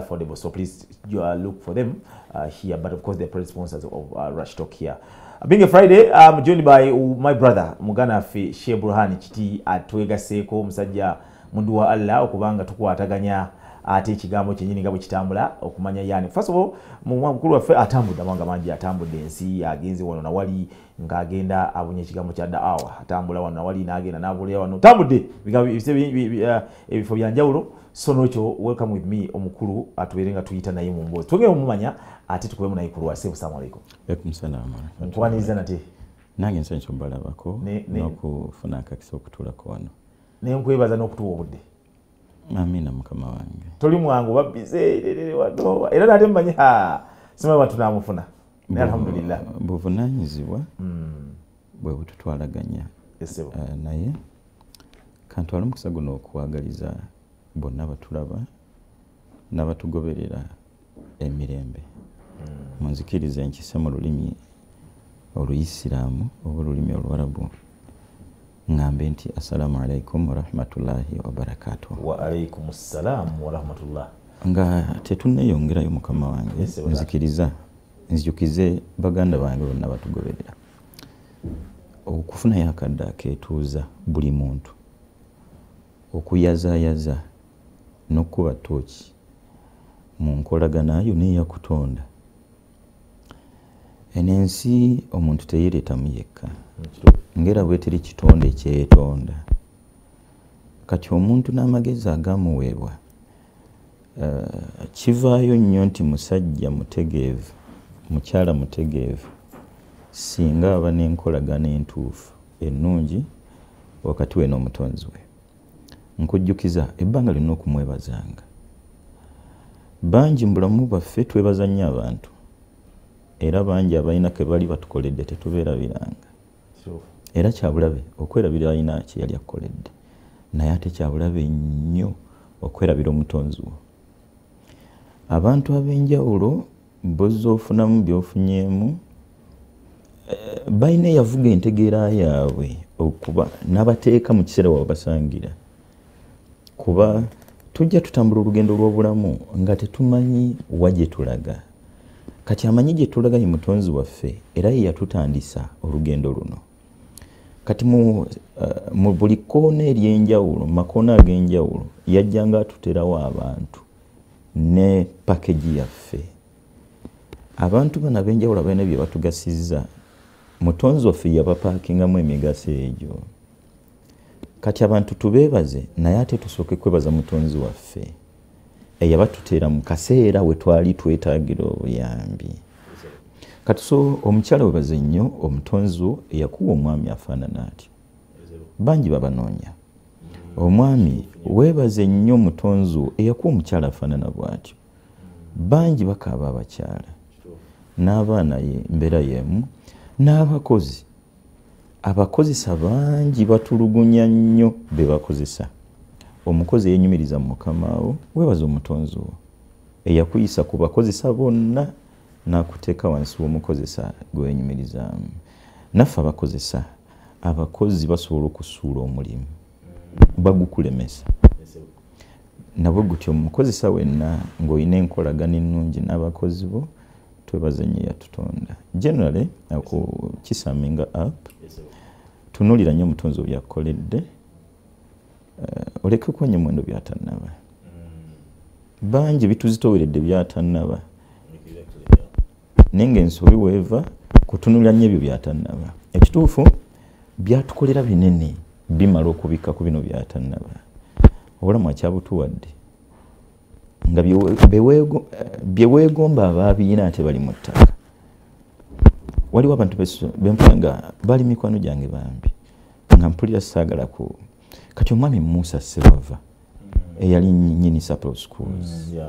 affordable. So please uh, look for them uh, here. But of course, they're proud sponsors of uh, Rush Talk here. Uh, being a Friday, I'm joined by uh, my brother Mugana Fe Sheikh Burhani Kiti atwegaseeko musajja mundu wa Allah okubanga tukwataganya ate ekigambo kyenyini nga bwe kitambula okumanya yani first of all mumwa mukulu waffe atambudde amawanga mangi atambudde ensi agenze wano nawali ng'agenda abunye ekigambo kya daawa atambula wano nawali n'agenda n'abulira wano tambudde ebifo byanjawulo so nokyo welcome with me omukulu atubeere nga tuyita naye mu mboozi twegere mumumanya ate tukubemu naye ku lwasi assalamu alaikum. Nkwaniriza nate? Nange nsanyusa ne- n'okufuna akakisa okutulako wano. Nenkwebaza n'okutuwa obudde. Amiina mukama wange. Toli mwangu babbize wano era nate mumanyi simanyi watu namufuna. Naye alhamdulillah. buvunanyizibwa Mm, bwe bututwalaganya. Eh, naye kantwala omukisa guno okuwagaliza bonna batulaba n'abatugoberera emirembe. Munzikirize nkise mu lulimi oluyisiraamu oba olulimi oluwarabu ŋŋambe nti assalamu alaikum warahmatullahi wabarakatuh wa alaikum ssalamu warahmatullah nga tetuneeyongerayo mukama wange nzikiriza nzijukize baganda bange bonna batugoberera okufunayo akadde akeetuuza buli muntu okuyazaayaza n'okkuba tooki mu nkolaganayo n'eyakutonda eno ensi omuntu teyereetamu yekka. Ngera bweteri kitonde ekyetonda kati omuntu n'amagezi agamuweebwa eh, kivaayo nnyo nti musajja mutegeevu mukyala mutegeevu singa aba n'enkolagana entuufu ennungi wakati we n'omutonzi we nkujjukiza ebbanga lina okumwebazanga. Bangi mu bulamu bwaffe twebaza nnyo abantu era bangi abalina ke bali batukoledde tetubeerabiranga. Era kyabulabe okwerabira alina kye yali akukoledde naye ate kyabulabe nnyo okwerabira omutonzi wo. Abantu ab'enjawulo bozza ofunamu byofunyeemu eh, balina eyavuga entegeera yaabwe okuba n'abateeka mu kiseera wabasangira kuba tujja tutambula olugendo lw'obulamu nga tetumanyi wa gye tulaga. Kati amanyi gye tulaga ye mutonzi waffe era ye yatutandisa olugendo luno. Kati mu, uh, mu buli koona ery'enjawulo mu makoona ag'enjawulo yajjanga atuterawo abantu ne pakeji yaffe. Abantu bano ab'enjawulo abalina bye batugasizza mutonzi waffe yabapaakingamu emigaso egyo kati abantu tubeebaze naye ate tusooke kwebaza mutonzi waffe. Eyabatuteera mu kaseera we twali twetaagira obuyambi. Kati so omukyala webaze nnyo omutonzi wo eyakuwa omwami afaanana atyo. Bangi babanoonya. Omwami weebaze nnyo omutonzi wo eyakuwa omukyala afaanana bw'atyo. Bangi bakaaba abakyala. N'abaana ye mbeera y'emu. N'abakozi abakozesa bangi batulugunya nnyo be bakozesa. Omukozi yenyumiriza mu mukama wo weebaza omutonzi wo. Eyakuyisa ku bakozesa bonna n'akuteeka wansi w'omukozesa gwewenyumirizaamu naffe abakozesa abakozi basobola okusuula omulimu bagukulemesa. Nabwe gutyo mukozesa wenna ng'olina enkolagana ennungi n'abakozi bo twebaze nnyo yatutonda. Generally okukisaminga up tunuulira nnyo omutonzi we byakukoledde Eh, oleke okwonya omuwendo byatannaba. Bangi bituzitoweredde byatannaba. Naye ngaensobi weeva kutunulira nnyo ebyo byatannaba. Ekituufu byatukolera binene bimala okubikka ku bino byatannaba. Obulamu akyabutuwadde nga byewe- beweego- eh, abaabiina ate bali mu ttaka waliwo abantu benfuna nga bali mikwano gyange bambi nga mpulira saagala ku kati omwami musa sebava eyali nyini sapro schools. Yeah.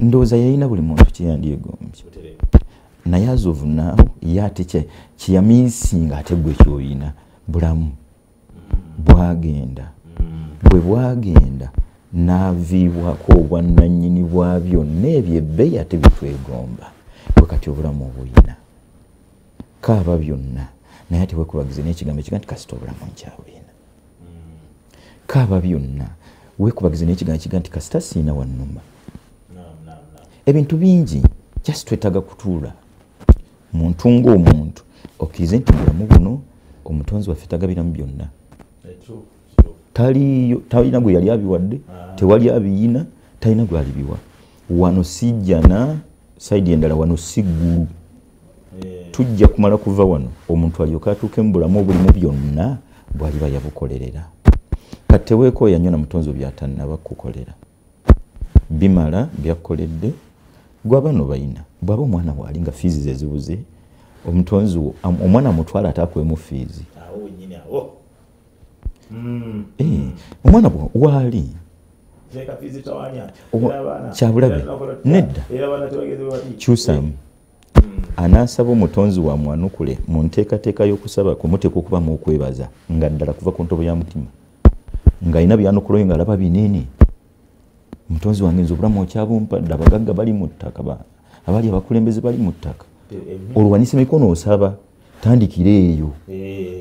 ndowooza yalina buli muntu kyeyandyegombye naye azovunaawo ye ate kye- kyeyamiisinga ate gwe kyoyina bulamu. Bwagenda. Bwe bwagenda n'aviibwako obwannannyini bwa byonna ebyo ebbeeyi ate bitwegomba bwe kati obulamu obuyina kaaba byonna naye ate wekubagize n'ekigambo ekiga nti kasita obulamu nkyabuyina kaaba byonna weekubagize n'ekigambo kiga nti kasita siina wannuma. Ebintu bingi. Just twetaaga kutuula. Muntu ngaomuntu okkirize nti mulamu buno omutonzi waffe tagabiramu byonna. Taliyo talina gwe yali abiwadde tewali abiyina talina gwe alibiwa. Wano sijjana saidi endala wano si ggulu tujja kumala kuva wano omuntu alyoka atuuke mu bulamu obulimu byonna bwaliba yabukolerera. Kati teweekooya nnyo na mutonzi byatannaba kukolera. Bimala byakukoledde gwaba no bayina bwaba omwana waali nga fiizi ze zibuze omutonzi wo omwana amutwala ate akwemu fiizi. Awo Eh, omwana bwa- waali abaana- kyabulabe. Nedda. abaana kyusamu anaasaba omutonzi wa mwanukule mu nteekateeka y'okusaba kumuteeka okubamu okwebaza nga ddala kuva ku ntobo ya mutima. Ng'alina byanukuloyo ng'alaba binene mutonzi wange nze obulamu okyabumpadde abagagga bali mu ttaka ba- abaali abakulembeze bali mu ttaka. Olwanisa emikono osaba tandikira eyo.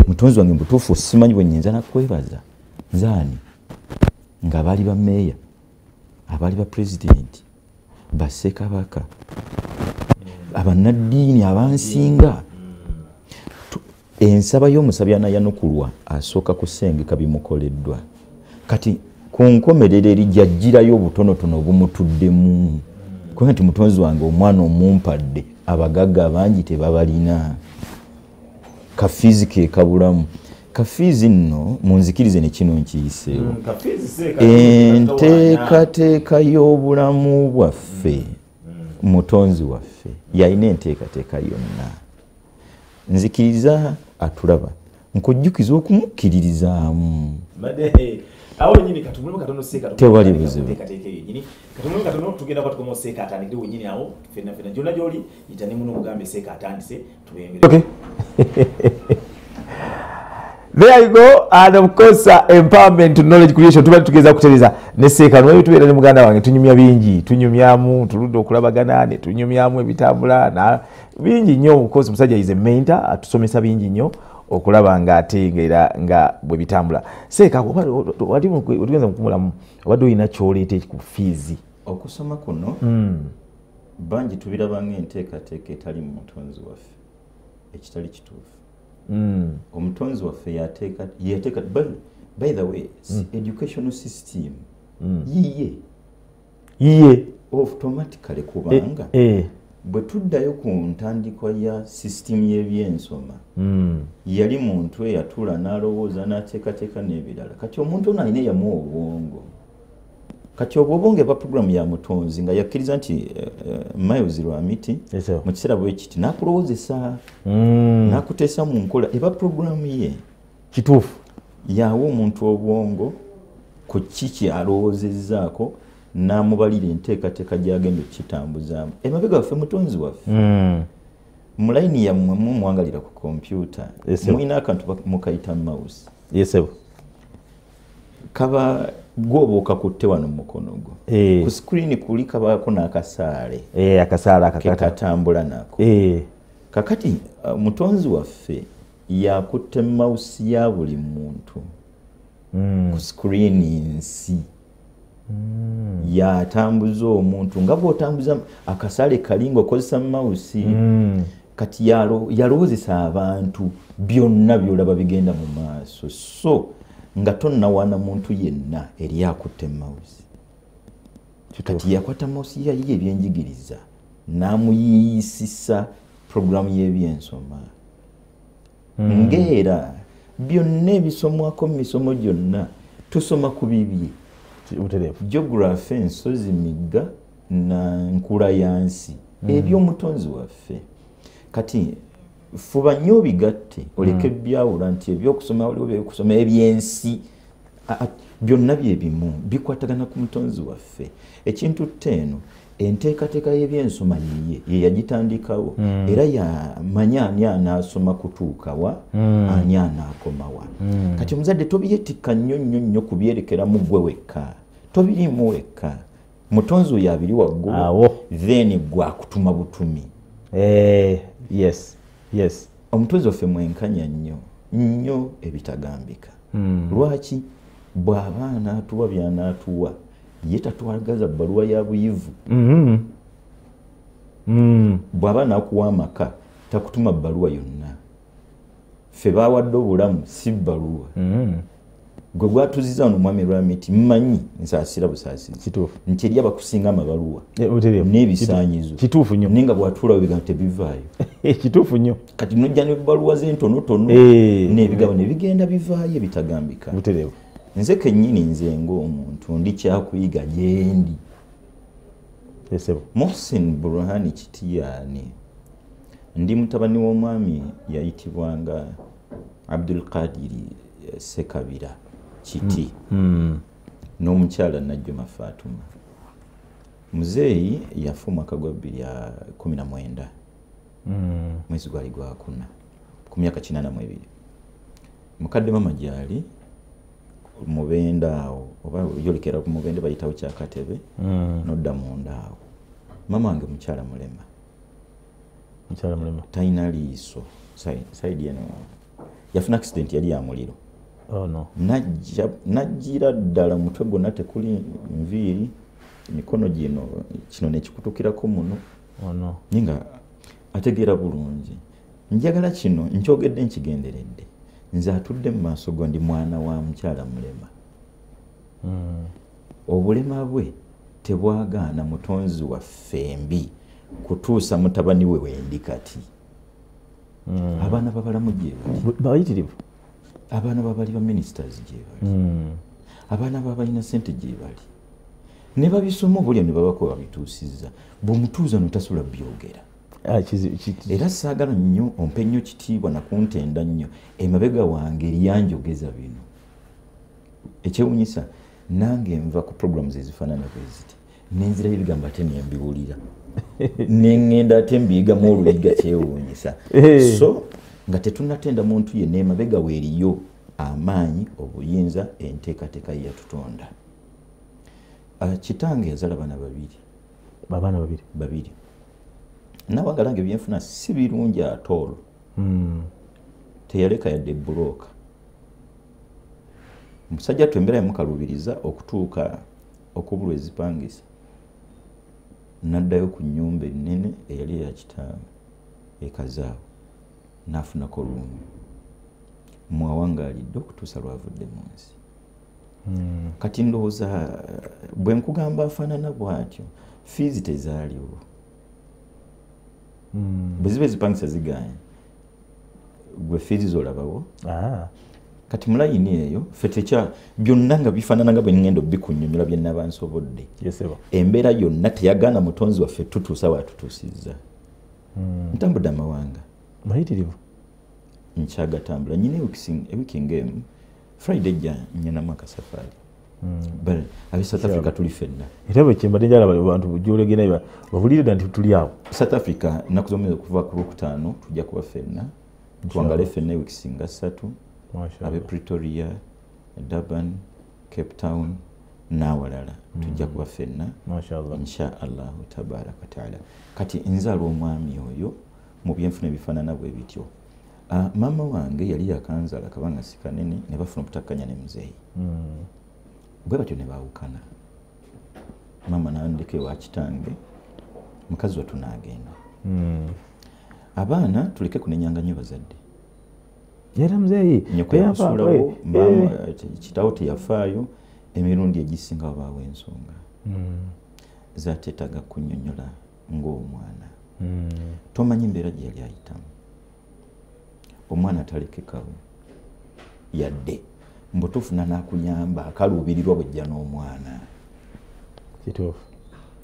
Mutonzi wange mutuufu simanyi bwe nyinza nakwebaza nzaani? Ng'abaali ba meeya abaali ba pulezidenti bassekabaka abannaddiini abansinga. Ensaba y'omusabi anayanukulwa asooka kusengeka bimukoleddwa. Kati ku nkomerero eri jajjirayo obutonotono obumutuddemu kubanga nti mutonzi wange omwana omumpadde abagagga bangi tebabalina. Kafiizi ke kabulamu. Kafiizi nno munzikirize ne kino nkiyiseewo. Enteekateeka y'obulamu bwaffe mutonzi waffe yalina enteekateeka yonna. Nzikiriza atulaba nkujjukiza okumukkiririzaamu awo wenyini katumulemu katono seeka Tewali buzibu. teekateeka eyo yenyini katumulemu katono tugenda kwatukomawo seeka atandikire wenyini awo fenna fenna gyonna gyoli yita ne muno omugambe seeka atandise tubengere. There you go and of course uh, empowerment knowledge creation tuba tugeza kutereza. Ne seeka nwe tubeera ne muganda wange tunyumya bingi. Tunyumyamu tuludde okulabagana ne tunyumyamu ebitambula na bingi nnyo. Of course musajja is a mentor atusomesa bingi nnyo okulaba nga ate ngaera nga bwe bitambula. Seeka wali otugenza mukumulamu obadde olina kyoleeta ku fiizi okusoma kuno bangi tubiraba ngaenteekateeka etali mu mutonzi waffe ekitali kituufu omutonzi waffe yateeka by, the way mm. educational system mm. yiye yiye automatically kubanga eh, bwe tuddayo ku ntandikwa ya sisitimu y'ebyensoma mm. yali muntu eyatuula n'alowooza n'ateekateeka n'ebirala kati omuntu ono alina eyamuwa obwongo kati obwo obwongo eba puroguramu ya mutonzi nga yakkiriza nti uh, miles lwamiti Yes, sir. mu kiseera bwe kiti n'akulowoozesa Mm. n'akuteesa mu nkola eba puroguramu ye kituufu yawa omuntu obwongo ku ki kyalowoozezzaako n'amubalira enteekateeka gy'agenda okukitambuzaamu emabega waffe mutonzi waffe Mm. mu layini yammwe mumwangalira ku kompyuta mulina akantu mukayita mouse yesebo kaba gwoba okakutte wano mu mukono gwo. Eh. ku screen kuli kabaako n'akasaale. Eh, akakata. Kekatambula nako. Eh, kakati uh, mutonzi waffe yakutte mouse ya buli muntu. Mm. ku screen nsi. Yatambuza omuntu nga bw'otambuza akasaale kali ng'okozesa mouse Mm. kati yalo- yalowoozesa abantu byonna byolaba bigenda mu maaso. So nga tonnawaana muntu yenna eri akutte mawuzi. Kati yakwata mawusi yayiye ebyenjigiriza n'amuyiiyisisa puroguramu y'ebyensoma. Ng'era byonna ebisomwako mu misomo gyonna tusoma ku bibye. Geography ensozi migga na nkula yansi. Ebyomutonzi waffe. Kati fuba nnyo obigatte oleke byawula nti ebyokusoma waliwo byokusoma ebyensi. Byonna byebimu bikwatagana ku mutonzi waffe. Ekintu tteno enteekateeka y'ebyensoma yiye ye yagitandikawo era yamanya ani anaasoma kutuukawa ani anaakomawa kati omuzadde tobyetikka nnyo nnyo nnyo kubyerekeramu gwe wekka. Tobirimu wekka. Mutonzi oyo abiri waggulu then gwakutuma butumi. Eh, yes yes omutonzi waffe mwenkanya nnyo nnyo ebitagambika lwaki bw'aba anaatuwa by'anaatuwa ye tatwagaza bbaluwa ya buyivu Mhm. Mm. bw'aba nakuwa amaka takutuma bbaluwa yonna ffe bawadde obulamu si bbaluwa Mm. Gwe gwatuziza wano omwami lwamiti mmanyi nsaasira busaasizi kituufu. nti eri abakusinga amabaluwa Eh, butereevu. n'ebisaanyizo. kituufu nnyo naye nga bwatuulawo ebigambo tebivaayo. Kituufu nnyo kati nojja nebbaluwa zentonotono Eh. n'ebigambo ne bigenda bivaayo ebitagambika. Butereevu. Nze kennyini nze ng'omuntu ndi kyakuyiga gyendi mohsin burhani kitiyaani ndi mutabani w'omwami yayitibwanga abdul qadiri eh, sekabira kiti. Mm. n'omukyala najjuma fatuma. Muzeeyi yafa omwaka gwa 219 Mm. mwezi gwali gwakuna ku myaka 82 mukadde mama gyali mubenda awo oba yolekera ku mubende bayitawo kyakatebe nodda munda awo. Mama wange mukyala mulema. Talina liiso. Sai- saidi eno yafuna accident yali ya oh najjira ddala mutwe gwonna tekuli nviiri emikono gino kino nekikutukirako muno. Oh naye nga ategeera bulungi. Njagala kino nkyogedde nkigenderedde. Nze atudde mu maaso go ndi mwana wa mukyala mulema. Mm. obulema bwe tebwagaana mutonzi waffe mbi kutuusa mutabani we wendi kati. Mm. abaana babalamu gye bali. Bu- bayitirivu abaana babali ba ministers gye bali. Mm. abaana babalina sente gye bali. Ne babisoma obulya ne babako babituusizza. Bw'omutuuza notasobola byogera. Ah, era saagala nnyo ompe nnyo kitiibwa nakuntenda nnyo. Emabega wange eryanjogeza bino. Ekyewunyisa nange nva ku programs ezifaanana bweziti nenzirayo ebigambo ate nembiwulira neŋŋenda ate mbiyigamu oluyiga kyewuunyisa Eh. so nga tetunatenda muntu yenna emabega weeriyo amaanyi obuyinza enteekateeka ye yatutonda. Ah, kitange yazala bana babiri. Abaana babiri? Babiri. Nawagalanga ebyenfuna si birungi atoolo Mm. teyaleka yadde bulooka omusajja attu embeera yamukalubiriza okutuuka okubulwa ezipangisa n'addayo ku nyumba ennene eyali eyakitaawe ekazaawo n'afunako lumu mwawangaalidde okutuusa lwavudde mu nsi Mm. kati ndowooza bwe nkugamba afaanana bw'atyo fiizi tezaaliwo Mm. bwe ziba ezipangisa zigaanye gwe fiizi zolabawo Ah. kati mulayini eyo ffe tekya byonna nga bifaanana nga bwe ŋŋenda obikunyonyola bye nnaba nsobodde embeera yonna teyagaana mutonzi waffe tutuusa waatutuusizza Mm. ntambudde amawanga bayitirivu nkyagatambula nyina ewiiki ng'emu friday jja nyinamu safari. Mm. But ab'e south africa tuli ffenna era bwe kyembadde njala bantu gyolegenda bavulire dda nti tuli awo south africa nnaku zomwezi okuva ku lwokutaano tujja kuba ffenna twangale ffenna ewikisinga nga ssatu ab'e pretoria durban cape town n'awalala tujja kuba ffenna insha allahu tabaraka wataala kati nzaala omwami oyo mu byenfuna ebifaanana bwe bityo Ah, maama wange yali yakanzaala kabanga si kanene ne bafuna obutakkanya ne muzeeyi Mm. bwe batyo ne baawukana maama nandeka ewa kitange mukazi wattu n'agenda Mm. abaana tuleke kunenyanga nnyo bazadde era muzeeyi nyoko teyafa- yamusuulawo eh, maama eh. kitawo teyafaayo emirundi egisinga wabaawo ensonga Mm. zateetaga kunnyonnyola ng'omwana. Tomanyi embeera gye yali ayitamu. Omwana atalekekawo yadde. Mbutufuna n'akunyamba akaluubirirwa bwejja n'omwana. Kituufu.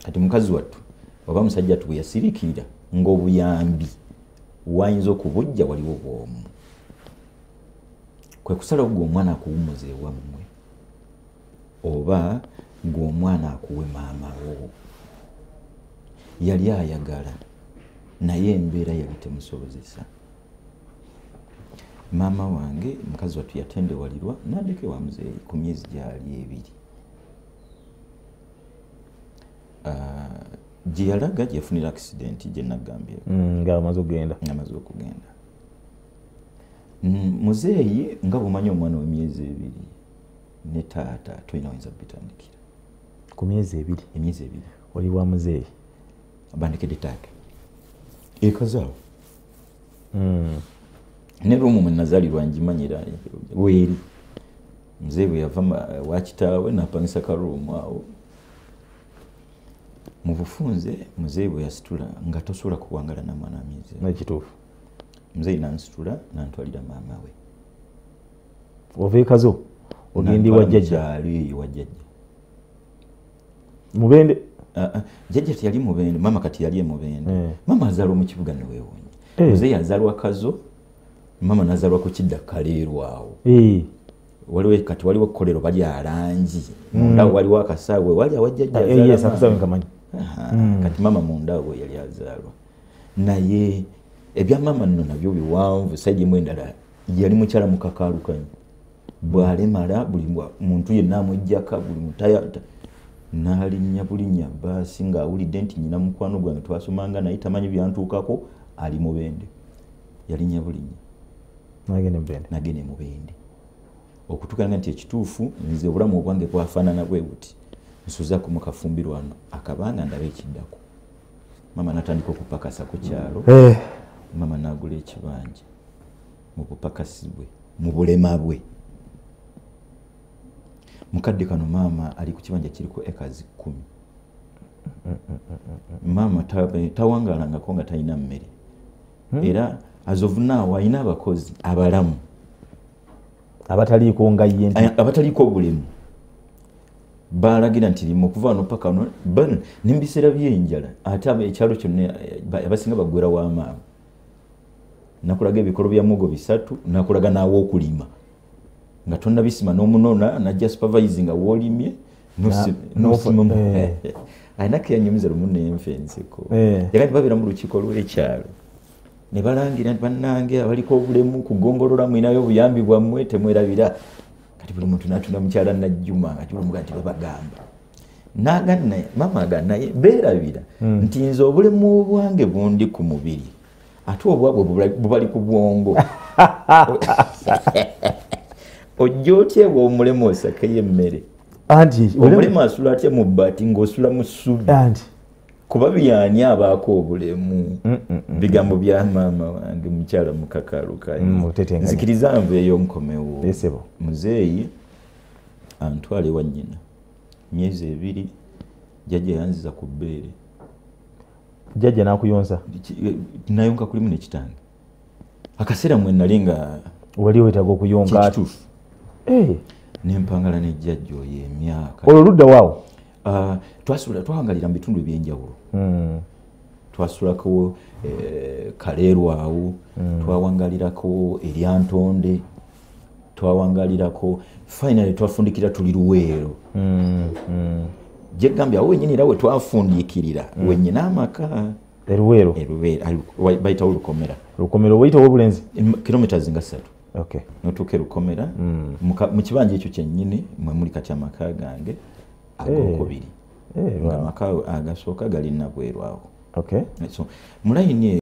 Kati mukazi wattu oba musajja wattu bwe yasirikirira ng'obuyambi wayinza okubujja waliwo bwomu. Kwe kusalawo gwe omwana akuwumuza ewammwe oba gwe omwana akuwe maama wo. Yali ayagala naye embeera yali temusobozesa maama wange mukazi wattu yatendewalirwa nandeka ewa muzeeyi ku myezi gyali ebiri. Ah, gye yalaga gye yafunira akisidenti gye nagambye Mm, nga amaze okugenda. Amaze okugenda. Mm, muzeeyi nga bwemanyi omwana w'emyezi ebiri ne taata tolina wayinza kubitandikira. Ku myezi ebiri? Emyezi ebiri. Oli wa muzeeyi? Bandikedde taata ekazaawo ne rumu mwe nazaalirwa njimanyira weeri. Nze bwe yava wakitaawe napangisa karuumu awo. Mu bufunze muzeeyi bwe yasitula nga tosobola kuwangala na mwana mize nekituufu muzeeyi nansitula nantwalira maama we. Ova ekazo ogendi wa jjajja? Kyali wa jjajja. Mubende jjajja teyali mubende maama kati yali emubende. Eh. maama azaalwa mu kibuga newewonye Eh. muzeeyi azaalwa kazo maama nazaalwa ku kidda kaleerwawo Eh, waliwo kati waliwo ekkolero bali alangi. Mundawo waliwo akasaawe wali awajjajja yes akusawe nkamanyi kati mama mundawo yali azaalwa. Naye ebya mama nno nabyo biwanvu. Saidi emu endala yali mukyala mukakalukanyi bwalemala buli muntu yenna amwejjaka buli nalinnya bulinnya baasi ng'awulidde nti nyina mukwano gwange twasomanga naye tamanyi byantuukako ali mubende yalinnya bulinnya. Nagende mubende nagene mubende okutukanga nti ekituufu nze obulamu obwange bwafaanana bwe buti. Nsuzaku mu kafumbiro wano akabanga ndaba ekiddako. Mama natandika okupakasa ku kyalo. Eh, mama nagula ekibanja mu bupakasi bwe mu bulema bwe mukadde kano maama ali ku kibanja kiriko ekazi kumi maama ta- tawangalangako nga talina mmere. Era azovunaawo alina abakozi abalamu. Abataliiko nga ye abataliko obulemu. Balagira nti limu okuva wano paka wano ban nembiseera byenjala ate ekyalo kyonna eh, ba- abasinga bagwera wamaama nakulaga ebikolo bya mugo bisatu nakulaga n'awokulima nga tonna bisima n'omunona najja supervise nga Na- nosimamu. eh. alina keyanyumiza lumu nenfe enseko Eh. yakati babeera mu lukiiko lw'ekyalo ne balangira nti bannange abaliko obulemu kugongolola mwinayo obuyambi bwammwe temwerabira kati buli muntu natunda mukyala najjuma kati bulamuga nti babagamba nagana naye mama agana naye beerabira nti nze obulemu bwange bundi ku mubiri ate obwabwe bubali- bubali ku bwongo ojja otya bwe omulemu osakeyo emmere. Anti omulemu asula atya mu bbaati ng'osula mu ssubi? Anti. Kuba byani abaako obulemu. Bigambo bya maama wange mukyala Mm, otetenganya. nzikiriza nveeyo nkomewo. Muzeeyi antwala ewa nnyina. Myezi ebiri jjajja yanziza ku bbeere. Jjajja nakuyonsa. Ki- nayonka kulimu nekitange akaseera mwe nali nga wali wetaaga okuyonka Eh, nempangala ne jjajja oyo emyaka. Olwo ludda waawo Ah, twasula twawangalira mu bitundu ebyenjawulo. Mm, twasulako eh, kaleerwawo twawangalirako eryantonde twawangalirako finally twafundikira tuli luweero. Mm, mm. gyegambye awo wenyini era we twafundikirira wenyina amaka. Eruweero? Bayitawo lukomera. Lukomero weyitawo obulenzi kilomitas nga okay notuuka erukomera muka- mu kibanja ekyo kyennyini mwe muli kati amaka gange agokubiri. Eh, nga wow. amaka agasooka gali nabwerwawo okay so mulayini eyo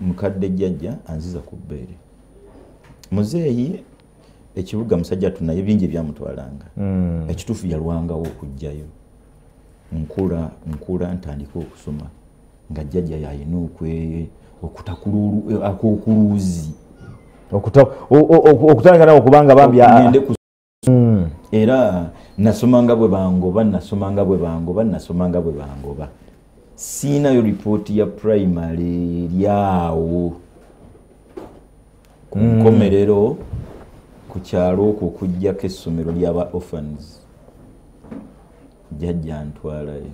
mukadde jjajja anziza ku bbeere. Muzeeyi ekibuga musajja tunaye bingi ebyamutwalanga Mm, ekituufu yalwangawo okujjayo. Nkula nkula ntandika okusoma. Nga jjajja yalina okwe okutakululu akokuluuzi okuta- o- o- o- okutandika nawe okubanga bambi ah, ngende ku mm, era nasomanga bwe bangoba nasomanga bwe bangoba nasomanga bwe bangoba. Siinayo lipooti ya primary eryawo. Ku nkomerero ku kyalo okwo okujjako essomero lyaba orphans. Jjajja ntwalayo.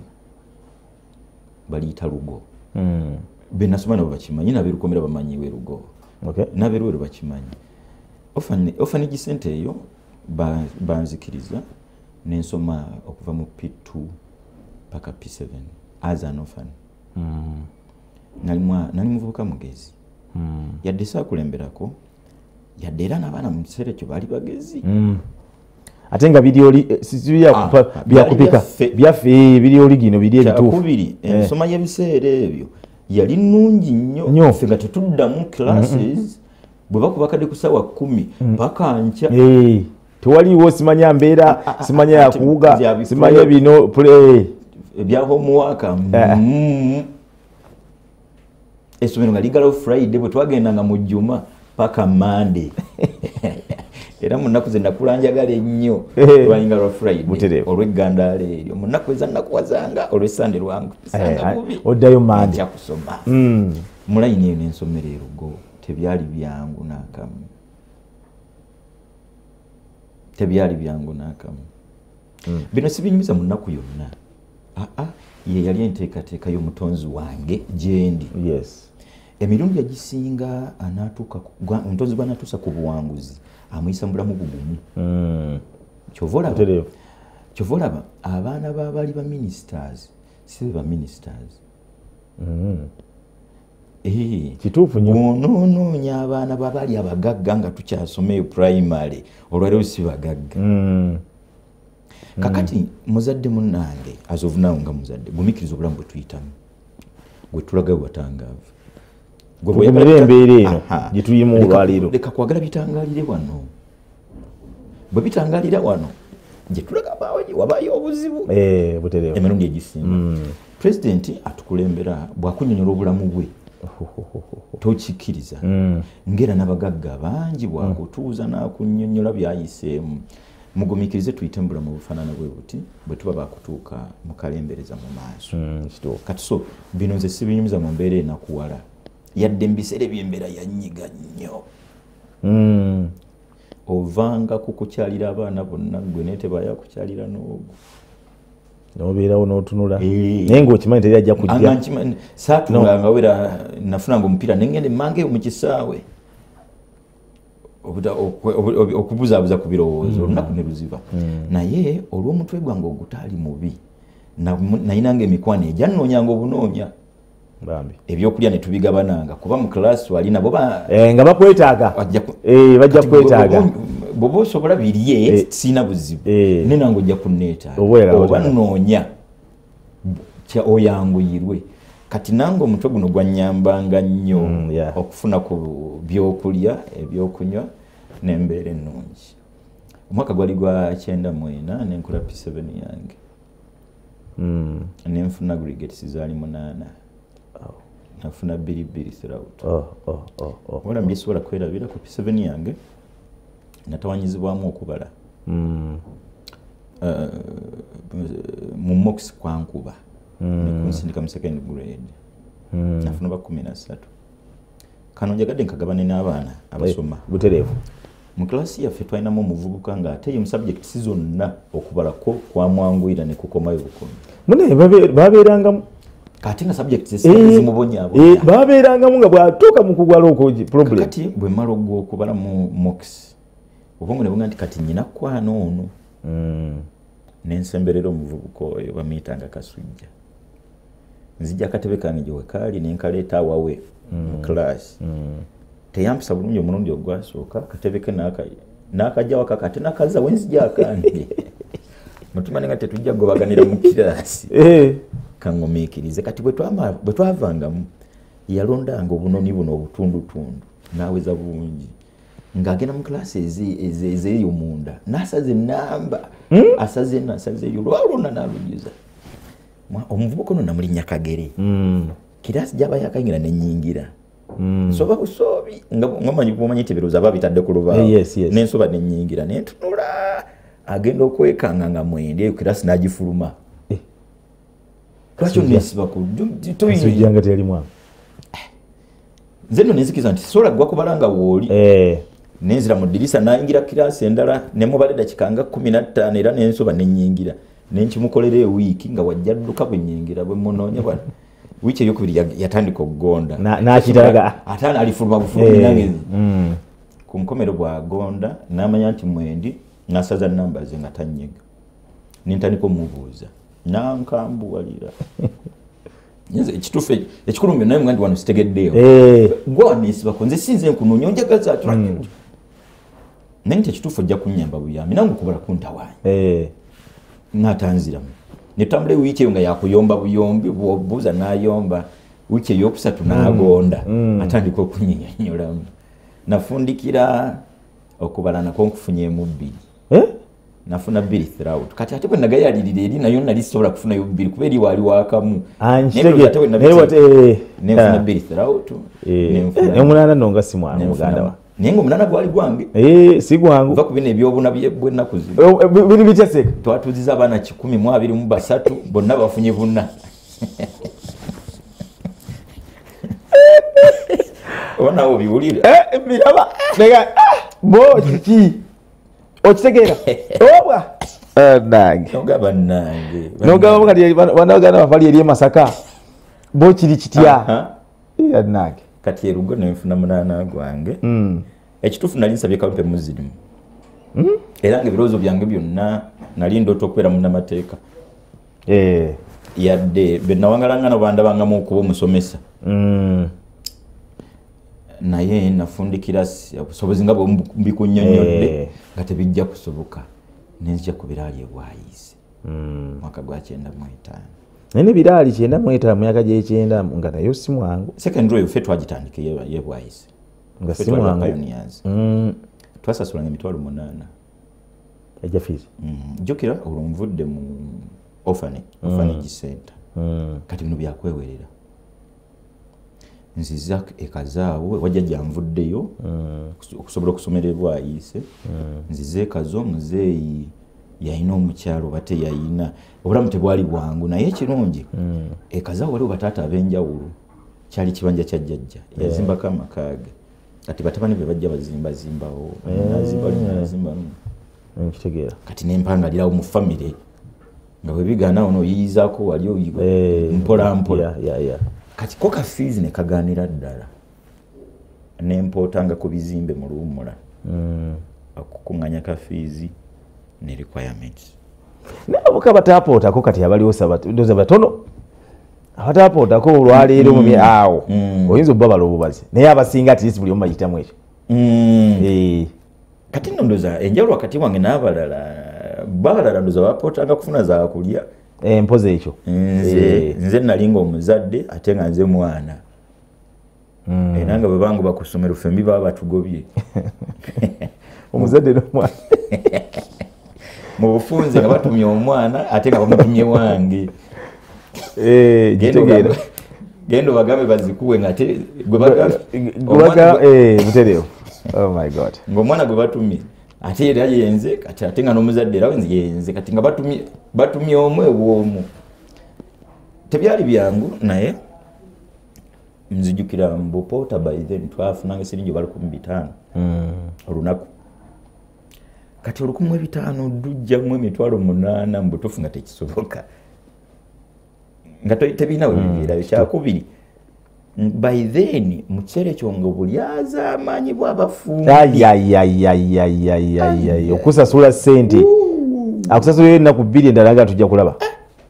Baliyita lugo. Mm, benasoma nabo bakimanyi naberukomera bamanyiwe lugo okay? Naberweru bakimanyi. Ofanigi sente eyo ba- banzikiriza nensoma okuva mu p2 paka p7 as an orphan. Mm, nali muvubuka mugezi. Mm, yadde saakulemberako yadde era n'abaana mu kiseera ekyo baali bagezi. Mm. ate nga eh, byakupa- Ah, byakupika byaffe. byaffe eh, biryoli gino biri ebituufu. kyakubiri ensoma y'ebiseera ebyo yali nnungi nnyo. Ffe nga tetuddamu classes bwe bakuba kadde ku ssaawa kumi paka nkya. Eh, tewaliiwo simanya mbeera Ah, ah, simanya ati yakuwuga simanya bino ebya homework. Mm. essomero nga ligalawo friday bwe twagendanga mu jjuma paka mande era mu nnaku ze nakulanjagala ennyo lwalinga lwa friday olw'eggandaala eryo mu nnaku eza nakuwazanga olw'essande Eh, lwankusanga eh, bubi. oddayo ntya kusoma. Mm. mulayini eyo nensomero erugo tebyali byangu n'akamu. Tebyali byangu n'akamu. Bino sibinyumiza mu nnaku yonna. Aa ye yali enteekateeka y'omutonzi wange gyendi yes. Emirundi egisinga gwa- omutonzi gw'anaatuusa ku buwanguzi amuyisa mu bulamu bugumu kyova olaba abaana babaali ba ministers si be ba ministers. Mm. Eh, kituufu bw'onoonoonya abaana babaali abagagga nga tukyasomeyo primary olwaleero si bagagga. Mm. kakati muzadde munnange azovunawo nga muzadde gumikiriza obulamu bwe tuyitamu. Gwe tulagayo batangaavu Gwe embeera eno Aha. gye tuyimu Leka- olwaleero. leka kwagala bitangaalire wano. Bwe bitangaalira wano gye tulaga baawe wabayo obuzibu. Eh, emirundi egisinga pulezidenti atukulembera bwakunyonyola obulamu bwe. Tokikkiriza. Mm. ngera n'abagagga bangi bwakutuuza n'akunyonyola byayiseemu. Mugumikirize tuyite mu bulamu obufaanana bwe buti bwe tuba bakutuuka mu kalembereza mu maaso. Mm, kati so bino nze sibinyumiza mu mbeera enakuwala yadde mu biseera ebyembeera yanyiga nnyo. Mm. ovanga ku kukyalira abaana bonna gwe naye tebaaya kukyalira n'ogwo nobeerawo n'otunula. Naye ng'okimanyi teri ajja kujja? Saatulanga wera nafunanga omupiira nengende mangeyo mu kisaawe. Okubuzaabuza ku birowoozo olunaku ne luziba. Naye olw'omutwe gwange ogutaali mubi nayinanga emikwano egyanoonyanga obunoonya ebyokulya ne tubigabananga kuba mu kalaasi wali nabo Eh, nga bakwetaaga. Bajja Eh, bajja kwetaaga. bw'oba osobola birye Eh. siina buzibu. Eh. ne nange ojja kunneetaaga Oba era oba otaaga. noonya kya oyanguyirwe kati nange omutwe guno gwanyambanga nnyo Mm, okufuna ku byokulya ebyokunywa n'embeera ennungi. Omwaka gwali gwa kyenda mwena nenkula p7 yange. Mm. nenfuna aggregates zaali munaana nafuna bbiri bbiri throughout. Oh, oh, oh, oh. wala mbyesobola kwerabira ku p7 yange natawanyizibwamu okubala. Mm. Uh, mu mox kwankuba nekunsindika mu second grade. Mm. nafuna ba kumi nasatu kano njagadde nkagabane n'abaana abasoma. Eh, butereevu. Mu kilasi yaffe twalinamu omuvubuka nga ate ye mu subjects zonna okubalako kwamwanguyira ne kukomayo bukomi mune babe- babeerangamu kate nga subjects Eh, esinga eh, zimubonyaabonya babeerangamu nga bwatuuka mu kugwala okwo problem. Kati bwe mmala ogwa okubala mu mox obwongo ne buga nti kati nyina kwana ono. Mm. nensemberera omuvubuka oyo bamuyitanga kasujja. Nzijja akatebe kange gye wekaali nenkaleeta awawe mu kilasi teyampisa bulungi omulundi ogwasooka akatebe ke n'aka- n'akajja waka kate nakaza wenzija akange mutumane nga tetujja gobaganira mu kirasi Kaŋŋumiikirize kati bwe twavangamu yalondanga obunoni buno obutundutundu n'aweza bungi ng'agenda mu eze- ezeeyo munda n'asaza enamba asaze eno asaze eyo lwalwonna n'alujuza omuvubuka ono namulinnya kagere mm, kirasi gyaba yakanyira nenyingira nsoba busobi nga ngamanyi bwomanyi tebiroza aba bitadde ku lubaawo. Eh, yes, yes. nensoba nenyingira nentunula agenda okwekanga nga mwende eyo kirasi n'agifuluma. Lwaki Kasujja. onesiba ku kasujja nga teri mwana. Nze nno nenzikiriza nti sola gwa kubala nga wooli Eh, nenzira mu ddirisa nayingira kirasi endala nemubale dakika nga kumi nattaano era nensoba nenyingira nenkimukolera ewiiki nga wajja dduka bwe nyingira bwe munoonya bwa wiiki eyokubiri yatandika okugonda. Na- n'akitalaga. ate alifuluma bufulumi eh, nange. Mm. ku nkomero bwagonda namanya nti mwendi nasaza namba ze nga tanyega nentandika omubuuza nankambuwalira. Ekituufu ekikulu mbyo naye mugandi wano sitegeddeewo. Eh, gwe wanesibako nze sinze nkunoonya onjagaza atulage naye nti ekituufu ojja kunyamba buyambi nange okubala kuntawaanya. Eh. natanziramu netambula ewiiki eyo nga yakuyomba buyombi bwobuuza nayomba. Wiiki eyokusatu nagonda. Atandika okunyinyonyolamu nafundikira okubala nako nkufunyeemu bbiri. Eh? Nafuna biri throughout kati ate bwe nagayalirira eri nayo nali sisobola kufunayo biri kuba eri waali Ah, eh, nenfuna ah. biri throughout Eh, eh, omunaana nno nga si mwana muganda wa. naye nga omunaana gwali gwange. Eh, si gwangu. Ova ku bino ebyobuna bw'ennaku zino Eh, eh, biri bityaseka twatuuziza abaana kikumi mu abiri mu basatu bonna bafunye buna. Oba nawe obiwulire biraba nega bo kiki okitegeera obwa nange nogaba nange nogamba kati banaganda bafali eri emasaka bo kiri kitya? Aha. Eh, nange kati erugo nenfuna munaana gwange. Mm. ekituufu nali nsabye kampe muzirimu era nga ebirowoozo byange byonna nali ndoota okubeera munnamateeka. Eh, yadde benawangalanga nobandabangamu okuba omusomesa. Mm. Naye nafundikira obusobozi nga bwembikunyonyodde Eh. nga tebijja kusoboka nenzija ku biraali ebwayise Mm. mwaka gwa kyenda mu etaano naye nebiraali kyenda mu etaano myaka gyekyenda nga nayo si mwangu secondary ffe twagitandika ye- yebwayise nga si mwangu pioneers. Mm. twasasulanga emitwalo munaana ejja fiizi Mm. jjukira olwo nvudde mu orphanage center kati bino byakwewerera nziza ekazaawo wajjajja nvuddeyo okuso- okusobola okusomera ebwayise nziza ekazo muzeeyi yalina omukyalo oba teyayina obulamu tebwali bwangu naye ekirungi ekazaawo waliwo bataata ab'enjawulo kyali kibanja kya jjajja yazimbako amakaaga. Kati batabani be bajja bazimbazimbawo nazimba lumu nazimba lumu nkitegeera. Kati nempangalirawo mu famire nga webigaana ono oyiyizaako wali oyi- Kati ko kafiizi ne kagaanira ddala. Nempootanga ku bizimbe mu luwumula Mm. okukuŋŋanya kafiizi ne requirements. Nabuka bataapootako kati abaliwo ndoza batono abataapootako olwaleero mu mye- awo Mm. oyinza obba bala obubazi naye abasinga atirisi buli omu bayitamu ekyo. Eh, kati nno ndoza enjawulo wakati wange n'abalala babalala ndoza bapootanga kufuna zakulya eh, mpozi ekyo nze Eh, nze nali nga omuzadde ate nga nze mwana. Mm. era nga bwe banga bakusomero fembi baba batugobye. Omuzadde nomwana mu bufunze nga batumye omwana ate nga bamutumye wange. Eh, gitegeera genda obagambe bazikuwe nga te gwe baga- gwebaga omwana gwe- butereewo oh my god. Ng'omwana gwe batumye ate era yenze kati ate nga n'omuzadde era yenze kati nga batumye omu ewoomu tebyali byangu naye nzijukira mbupoota by then twafunanga esiringi oba lukumi bitaano Mm. olunaku. Kati olukumi ebitaano dujjamu emitwalo munaana mu butuufu nga tekisoboka. Nga tebirina we bibeera kyakubiri by then mu kiseera ekyo nga bulyaza amaanyi bw'abafumbi. Okusasula sente akusasulira ennaku bbiri endala nga tujja kulaba.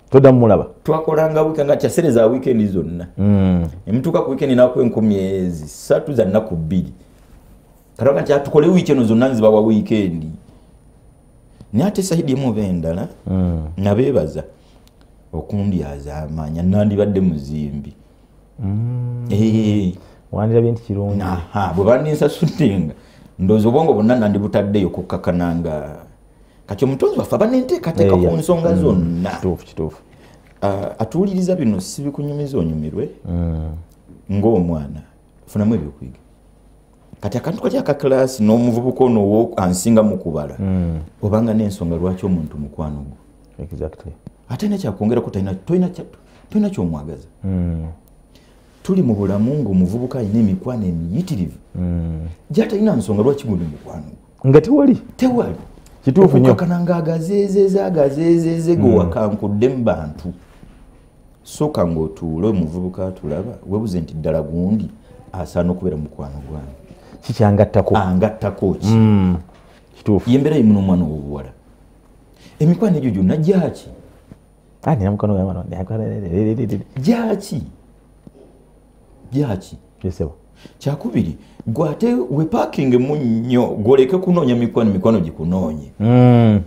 Toddamu mulaba. Twakolanga wiika nga kyasere za wiikendi zonna. Mm. emutuuka ku wiikendi nakuwa enkumi ezi ssatu za nnaku bbiri. Kataga nti atukole wiiki eno zonna nzibawa wiikendi naye ate saidi emu oba endala Mm. nabeebaza okundyaza amaanya nandibadde muzimbi. Eh, wandirabye nti kirungi bwe bandinsasuddenga ndowooza obwongo bwonna nandibutaddeyo kukakananga kati omutonzi waffe aba nenteekateeka ya. ku nsonga zonna atuwuliriza bino si bikunyumiza onyumirwe ng'omwana funamu ebyokuyiga kati akantu kati akaklaasi n'omuvubuka ono owo ansinga mu kubala Mm. obanga n'ensonga lwaki omuntu mukwano gwo exactly. ate nakyakwongerako talina- tolina kya- tolina kyomwagaza. Tuli mu bulamu ng'omuvubuka alina emikwano emiyitirivu. Mm. gyatalina nsonga lwaki guli mukwano nga tewali. Tewali. Kituufu nnyo. Okukakana ng'agazeezeze agazeezeze ge wakankudde mu bantu. Sooka ng'otuule omuvubuka atulaba. Webuze nti ddala gundi asaana okubeera mukwano gwange. Kikyangattako angattako ki? Mm. kituufu. Yembeera yimuno omwana ow'obuwala. Emikwano egyo gyonna gyaki? Gyaki gyaki yesebo kyakubiri gwe ate wepakingemu nnyo gwoleke kunoonya mikwano mikwano gikunoonye Mm.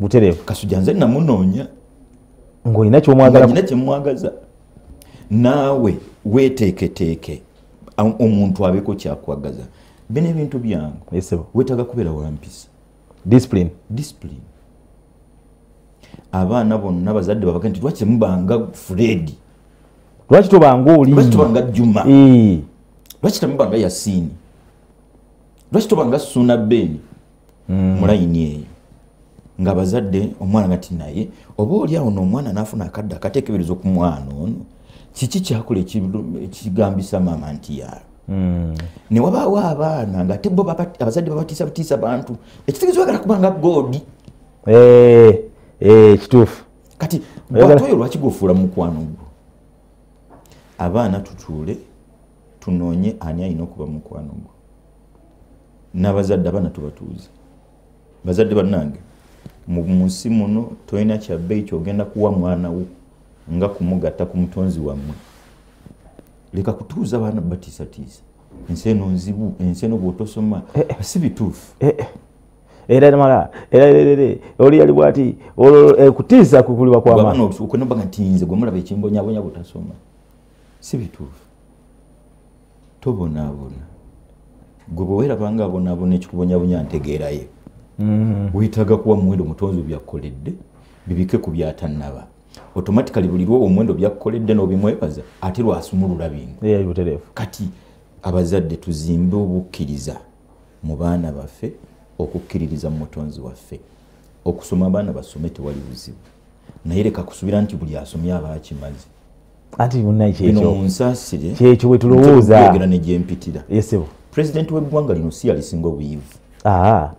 butereevu. Kasujja nze namunoonya ng'olina nga kyomwagala nyina kyemwagaza naawe weeteeketeeke am- omuntu abeeko kyakwagaza. Bino ebintu byangu weetaaga kubeera wampisa discipline. Discipline. Abaana bonna bazadde babaga nti lwaki temubanga fred lwaki tobanga oli lwaki tobanga juma? Lwaki temubanga yasiini lwaki tobanga suuna beni mu layini eyo. Nga bazadde omwana nga ti naye oba oli awo noomwana naafuna akadde akateekebereza ku mwana ono kiki kyakola ekigambisa maama nti yaalo mm, ne wabaawo abaana nga ate bo abazadde babatiisa butiisa bantu ekitegezo bagala kubanga goodi kituufu. Kati Oyagala- bwate oyo lwaki gwofuula mu mukwano gwo abaana tutuule tunoonye ani alina okuba mu mukwano gwo. N'abazadde abaana tubatuuze. Bazadde bannange mu nsi muno tolina kyabbeeyi kyogenda kuwa mwana wo nga kumugatta ku mutonzi wammwe. Leka kutuuza abaana batiisatiisa. Ensi eno nzibu ensi eno bw'otosoma si bituufu. Eh, eh. era mala era oli yali bwati olwo eh, kutiisa kukulibwa kwamaani okwenobaga nti nze gwe mulaba ekimbonyabonya butasoma si bituufu tobonaabona gwe bwewerabanga abonaabona ekikubonyabonya ntegeerayo weetaaga kuwa muwendo mutonzi byakkoledde bibike ku byatannaba. Automatically buli lwowa omuwendo byakkoledde n'obimwebaza ate lwasumulula bintu. Kati abazadde tuzimbe obukkiriza mu baana baffe okukkiririza mu mutonzi waffe. Okusoma abaana basome tewali buzibu. Naye leka kusubira nti buli asomye aba akimaze anti munayi bino kyekyo munsaasire kyekyo bwe tulowooza. Nkyogera ne gyempitira yesebo pulezidenti w'eggwanga lino si yalisinga obuyivu aa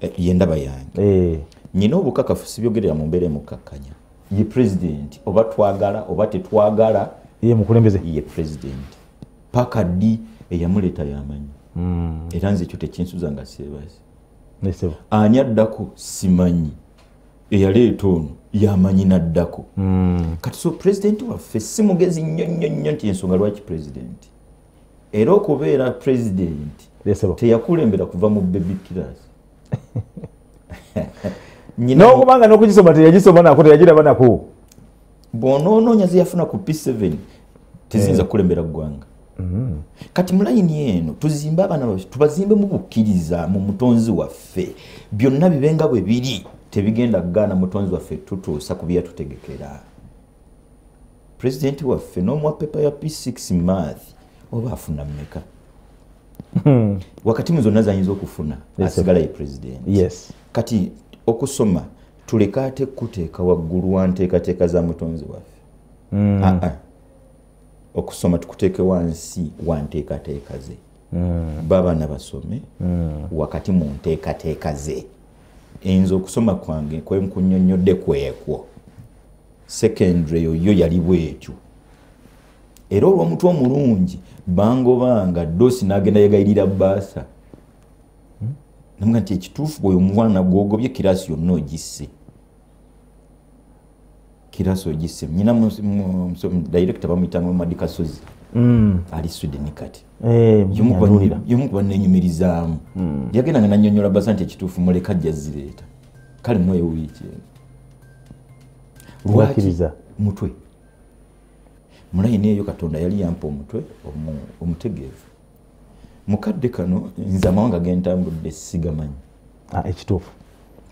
Eh, ye ndaba yange. Eh, nyina obukakafu sibyogerera mu mbeera emukakkanya ye pulezidenti oba twagala oba tetwagala. Ye mukulembeze. Ye pulezidenti paka ddi eyamuleeta yamanyi? Era nze ekyo tekinsuza nga yesebo ani addako simanyi eyaleeta ono yamanyi naddako. Kati so pulezidenti waffe si mugezi nnyo nnyo nnyo nti ensonga lwaki pulezidenti era okubeera pulezidenti teyakulembera kuva mu baby nyina n'okubanga n'okugisoma teyagisoma nako teyagiraba nako. Bw'onoonoonya zeyafuna ku p7 teziyinza kukulembera ggwanga. Kati mu layini eno tuzimbe abaana baffe tubazimbe mu bukkiriza mu mutonzi waffe. Byonna bibenga bwe biri tebigenda kugaana mutonzi waffe tutuusa ku byeyatutegekera pulezidenti waffe n'omuwa pepa ya p6 math oba afuna mmeka? Wakati mu zonna zayinza okufuna asigala ye pulezidenti yes. Kati okusoma tuleke ate kuteeka waggulu wa nteekateeka za mutonzi waffe. Ah, ah. okusoma tukuteeke wansi wa nteekateeka ze. Babaana basome wakati mu nteekateeka ze enze okusoma kwange kwenkunyonyodde kwekwo. Secondary yo yali bwetyo. Era olw'omutwe omulungi bangobanga dosi n'agenda yegayirira baasa namuga nti ekituufu bweyo omwana gwogobye kirasi yonna ogisse. Kirasi ogisse. Nyina director bamuyitanga madi kasozi ali sweden kati. Eh, yomu kuba nenyumirizaamu yagendanga nanyonyola basa nti ekituufu muleka ajja zireeta kale mweyo wiiki eno. Lwakiriza. mutwe? Mulayini eyo katonda yali yampa omutwe omu- omutegeevu. Mukadde kano nze amawanga gentambudde sigamanyi. Ah, ekituufu.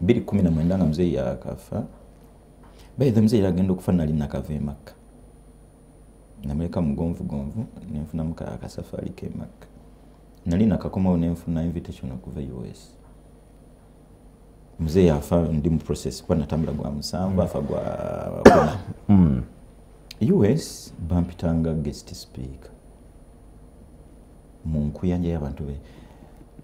219 nga muzeeyi yakafa baithe muzeeyi agenda okufa nali nakava emakka namuleka mugonvugonvu nenfunamu ka- akasafaari kemakka nali nakakomawo nenfuna invitation okuva us muzeeyi afa ndi mu process kuba natambula gwa musanvu afa gwa kuna us bampitanga guest speaker. Mu nkuyanja y'abantu be.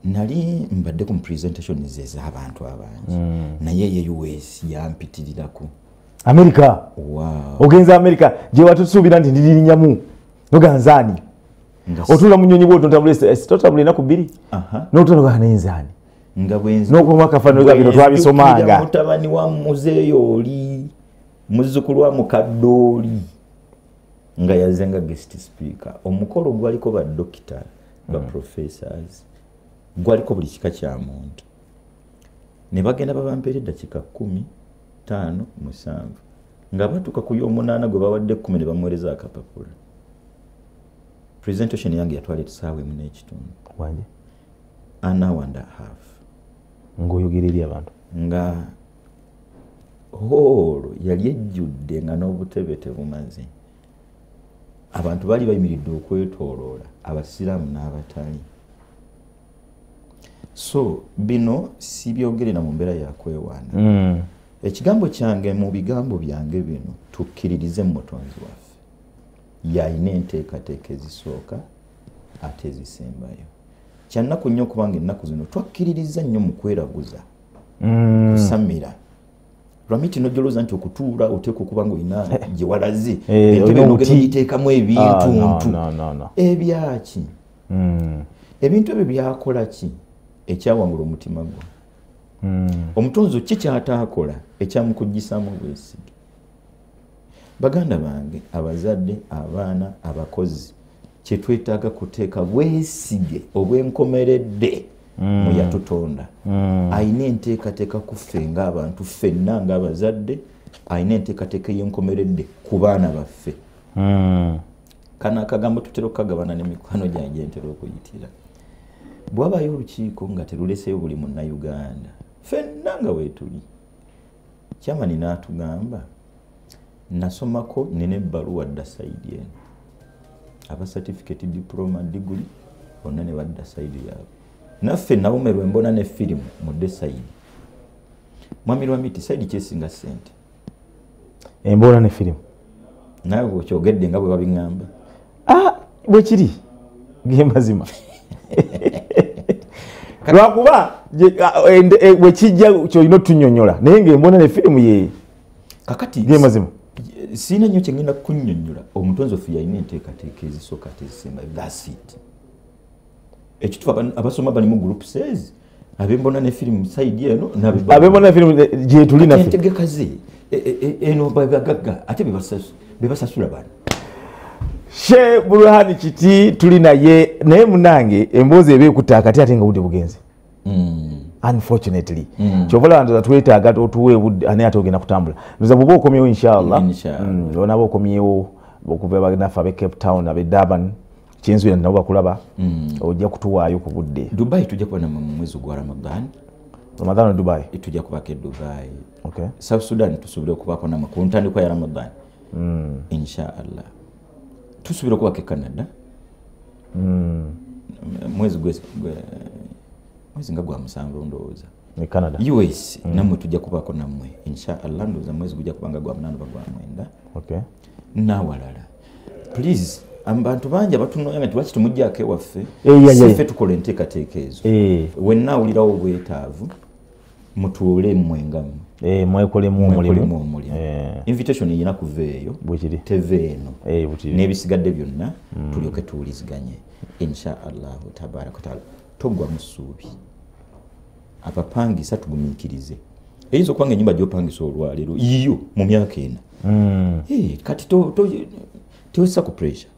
Nali mbadde ku presentation ze ez'abantu abangi. Naye ye us yampitirirako amerika ogenza amerika gye watusuubira nti ndiririnyamu noganzaani nga, otula mu nyonyi bwoti otambula enaku bbiri. Aha, notologaa nayinzaani nga bwenzi n'okuma akafaaniro ga bino twabisomanga. mutabani wa muzeeyo oli muzzukulu wa mukadde oli nga yazze nga guest speaker. Omukolo gwaliko badokita ba professors gwaliko buli kika kya muntu. Ne bagenda babampeera eddakiika kumi taano musanvu nga batuuka ku y'omunaana gwe bawadde kkumi ne bamuweereza akapapula. Presentation yange yatwala etusaawa emu n'ekitundu. Wanje. an hour and a half. Ng'oyogera eri abantu? Nga hoolo yali ejjudde nga n'obutebe tebumaze abantu baali bayimiridde okwetooloola abasiraamu n'abatali. So bino sibyogerera mu mbeera yakwewaana Mm. Ekigambo kyange mu bigambo byange bino tukkiririze mu mutonzi waffe yalina enteekateeka ezisooka ate ezisembayo kyannaku nnyo okubanga ennaku zino twakkiririza nnyo mu kweraguza Mm. kusamira lwamiti nojolooza nti okutuula oteeka okuba nga olina gye walaze Eh, entebe olina nogenda obuti. ogiteekamu Ah, no. ebyaki Mm. ebintu ebyo byakola ki ekyawangula omutima Mm. Omutonzi ki kyataakola ekyamukuggisamu obwesige baganda bange abazadde abaana abakozi kyetwetaaga kuteeka bwesige obwenkomeredde mu yatutonda. Mm. ayina enteekateeka ku ffe ng'abantu ffenna ng'abazadde ayina enteekateeka ey'enkomeredde ku baana baffe. Kano akagambo tutera okukagabana n'emikwano gyange gyentera okuyitira. Bwabayo olukiiko nga teruleseyo buli munnayuganda ffenna nga weetuli kyamani n'atugamba nasomako nina ebbaluwa dda sayidi eno. Aba certificate diploma diguli bonna ne badda sayidi yaabwe. Naffe nawumerwa embona ne firimu mudde sayidi mwami lwamiti sayidi kyesinga ssente. Emboona ne firimu. Naye bwokyogedde nga bwe babiŋŋamba Ah, bwekiri ge mazima lwakuba eh, bwekijja kyolina otunyonyola naye ngaemboona ne firimu ye kakati ge mazima. siina nnyo kyengenda kunyonnyola omutonzi ofe yalina enteekateeka ezisooka tezisembayo thats it. Ekitufu aba- abasoma bali mu group says abembona ne firimu saidi eno abemboona ne firimu eh, gyetuli naffe. Entegeka ze. E- e- e- eno bagagga ate bebasasu- bebasasula bano she burhani kiti tuli naye naye munange emboozi eba ekutta akati ate nga budde bugenze unfortunately. Kyova olaba ndoza twetaaga otuwe budde naye ate ogenda kutambula. Nza bwoba okomyewo inshallah. Inshallah. Mm, onaba okomyewo okuva bagenaffe abe cape town abe durban. Kyenzwira nabo bakulaba ojja kutuwaayo ku budde. Dubai tujja kuba namwe mu mwezi gwa ramadan. Ramadhan e dubai? Tujja kubako e dubai. Okay. south sudan tusobole okubako namwe ku ntandikwa ya ramadan. Mm. inshallah. Tusubire okubako e canada. Mm. mwezi gwe- mwezi nga gwa musanvu ndowooza. Ne canada. Us nammwe tujja kubako nammwe. Inshaallah ndowooza mwezi gujja kubanga gwa munaana ba gwa mwenda. Okay. nawalala. Please abantu bangi abatunonya nti lwaki temujjako ewaffe? Eh, yeah. tukola enteekateeka ezo. Eh, wenna awulirawo obwetaavu mutuule mmwengamu eh, mwekolemu omulimu. invitation eyina kuva eyo teva eno. N'ebisigadde byonna tulyoke tuwuliziganye. Inshaallahu tabaraka wataala toggwa mu ssuubi. Abapangisa tugumiikirize. Eyinza okuba nga enyumba gyopangisa olwaleero yiyo mu myaka ena. Mm, Eh, kati tewesa ku pressure.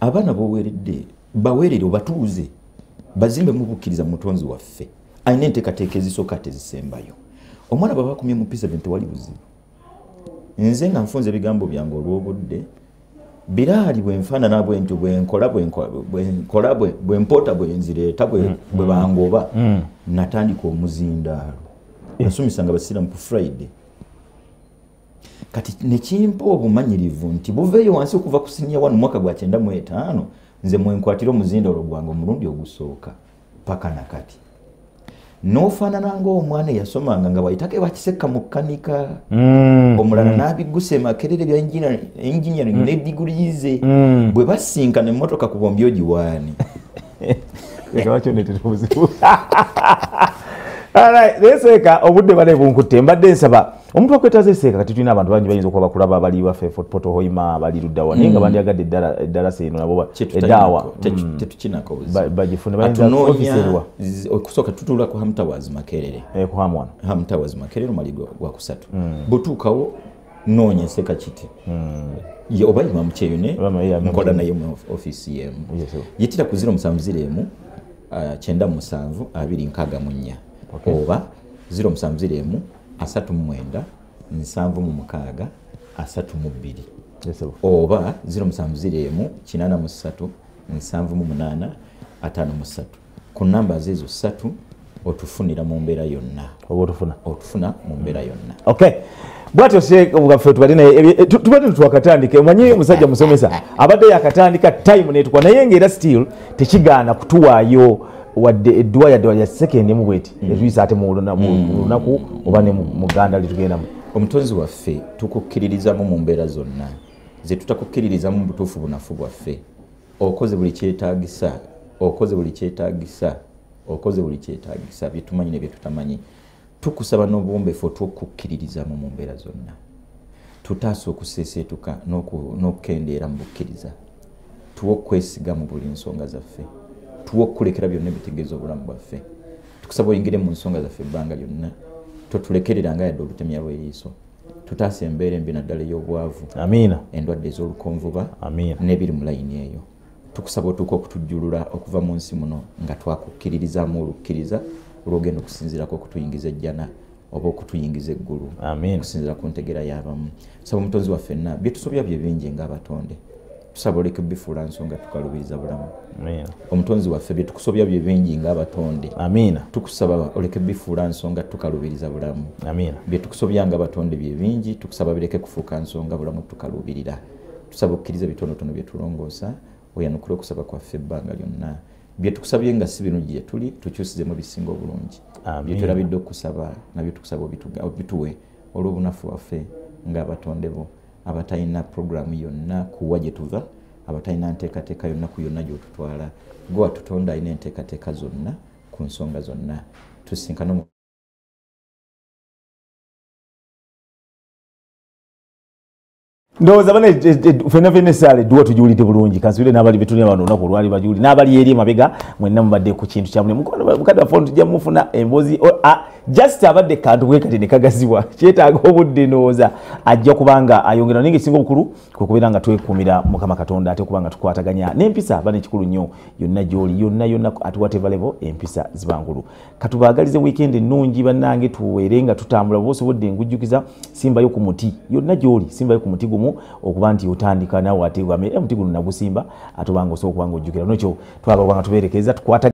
Abaana boweeredde baweerere obatuuze bazimbe mu bukkiriza mu mutonzi waffe. Alina enteekateeka ezisooka tezisembayo omwana bwe bakumye mu p7 tewali buzibu. Nze nga nfunza ebigambo byange olw'obudde biraali bwenfaanana bwentyo bwenkola bwenko- bwenkola bwe- bwempoota bwenzireeta bwe bwe bangoba natandika omuzindaalo. Nasumisanga basiramu ku friday. Kati nekimpa obumanyirivu nti buveeyo wansi okuva ku siniya wano mwaka gwa kyenda mu etaano nze mwenkwatira omuzindaalo gwange omulundi ogusooka paka nakati n'ofaanana ng'omwana eyasomanga nga bwayitako bakiseka mu kkanika mm, omulala n'abiggusa emakerere bya engineering ne diguli ze Mm. bwe basinkana emmotoka ku bombi ogiwaani Leka bakyonetera obuzibu Alright, naye seeka obudde bale bunkutte mbadde nsaba. Omuntu akwetaaza eseeka kati tulina abantu bangi bayinza okuba bakulaba bali baffe poto hoima bali luddawa. Naye nga bandyagadde eddala- eddalasa eno nabo ba- eddaawa. Tetu- tetukinako buzibu. Ba- bagifune bayinza Atunoonya- ofisi eriwa z- okusooka tutuula ku hamtowers makerere. Ku hamwana hamtowers makerere omwali gwa- gwakusatu butuukawo noonya enseka kiti. Ye- oba yima mukyeyo ne Oba yeah, nkola yeah. naye mu of- ofiisi yemu Yes, sir. yitira ku ziro musanvu ziro emu kyenda musanvu abiri nkaaga mu nnya oba ziro musanvu ziro emu asatu mu mwenda nsanvu mu mukaaga asatu mu bbiri Yes, sir. oba ziro musanvu ziro emu kinaana mu ssatu nsanvu mu munaana ataano mu ssatu ku namba ezo ssatu otufunira mu mbeera yonna. Otufuna. Mu mbeera yonna. Okay. Bwatyo shekugaffe tubadde netwakatandika omanyi musajja musomesa abadde yakatandika time netukwa naye ngaera still tekigaana kutuwaayo wadde edduwa yadde ya second emu bweti etuyisa ate mu luna- mu mu lunaku oba ne mu ganda litugendamu omutonzi waffe tukukkiririzamu mu mbeera zonna. Ze tutakukkiririzamu mu butuufu bunafu bwaffe. Okoze buli kyetaagisa okoze buli kyetaagisa okoze buli kyetaagisa byetumanyi ne byetutamanyi tukusaba n'obuwombeefu otwokukkiririzamu mu mbeera zonna. Tutaasa okuseeseetuka n'oku- n'okukendeera mu bukkiriza. Tuwe okwesiga mu buli nsonga zaffe tuwe okukulekera byonna ebitegeeza obulamu bwaffe. Tukusaba oyingire mu nsonga zaffe ebbanga lyonna. Totulekerera nga yadde olutemya lw'eriiso tutaasa embeera embi naddala ey'obwavu. Amiina. Endwadde ez'olukonvuba. N'ebiri mu layini eyo. Tukusaba otuuka okutujjulula okuva mu nsi muno nga twakukkiririzaamu olukkiriza olwogenda okusinziirako okutuyingiza ejjana oba okutuyingiza eggulu. Okusinziira ku ntegera y'abamu. Tusaba omutonzi waffe nna byetusobya bye bingi ng'abatonde tusaba oleke bifuula nsonga tukalubiriza bulamu omutonzi waffe byetukusobya bye bingi ng'abatonde amiina tukusaba oleke bifuula nsonga tukalubiriza bulamu amiina byetukusobya nga batonde bye bingi tukusaba bireke kufuuka nsonga bulamu tukalubirira tusaba okkiriza bitonotono byetulongoosa oyanukule okusaba kwaffe ebbanga lyonna. Byetukusabye nga si bino gye tuli tukyusizemu bisinga obulungi. Byetulabidde okusaba nabyo tukusaba obituwe olw'obunafu waffe ng'abatonde bo abatalina puroguramu yonna kuwa gye tuva abatalina nteekateeka yonna ku yonna gy'otutwala. Gwe watutonda alina enteekateeka zonna ku nsonga zonna. Tusinkana omu- ndowooza bane fenna fenna esaala edduwa tugiwulidde bulungi? Kansubire n'abali betulina bano olunaku olwali bagiwulire n'abali eri emabega mwenna mubadde ku kintu kyamule mukadde waffe tujja mufuna emboozi just abadde kantu bwe kati ne kagazibwa kyetaaga obudde ndowooza. Ajja kubanga ayongera naye ngaekisinga obukulu kwe kubeera nga twekuumira mukama katonda ate kubanga tukwataganya. N'empisa bane ekikulu nnyo yonna gyoli yonna yonna at whatever level empisa ziba nkulu katubaagalize weekend ennungi bannange tuweere nga tutambula bwe osobodde ngujjukiza simbayo ku muti. Yonna gyoli simbayo ku muti gumu okuba nti otandika nawe ate omuti guno nagusimba ate obanga osobola okuba nga ojjukira. Nokyo twagala kubanga tubeerekereza tukwata